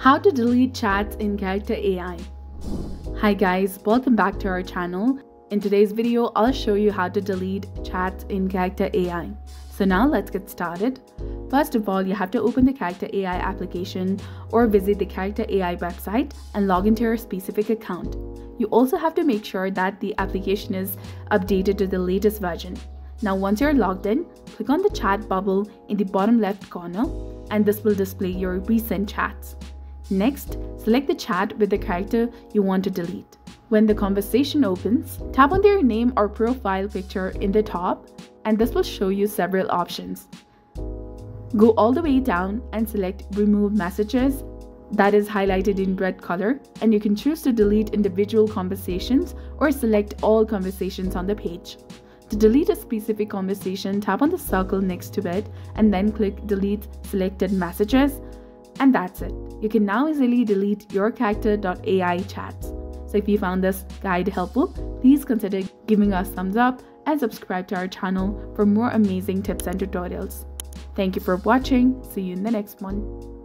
How to delete chats in Character AI. Hi guys, welcome back to our channel. In today's video, I'll show you how to delete chats in Character AI. So now let's get started. First of all, you have to open the Character AI application or visit the Character AI website and log into your specific account. You also have to make sure that the application is updated to the latest version. Now once you're logged in, click on the chat bubble in the bottom left corner and this will display your recent chats. Next, select the chat with the character you want to delete. When the conversation opens, tap on their name or profile picture in the top and this will show you several options. Go all the way down and select remove messages that is highlighted in red color and you can choose to delete individual conversations or select all conversations on the page. To delete a specific conversation, tap on the circle next to it and then click delete selected messages and that's it. You can now easily delete your character.ai chats. So if you found this guide helpful, please consider giving us thumbs up and subscribe to our channel for more amazing tips and tutorials. Thank you for watching. See you in the next one.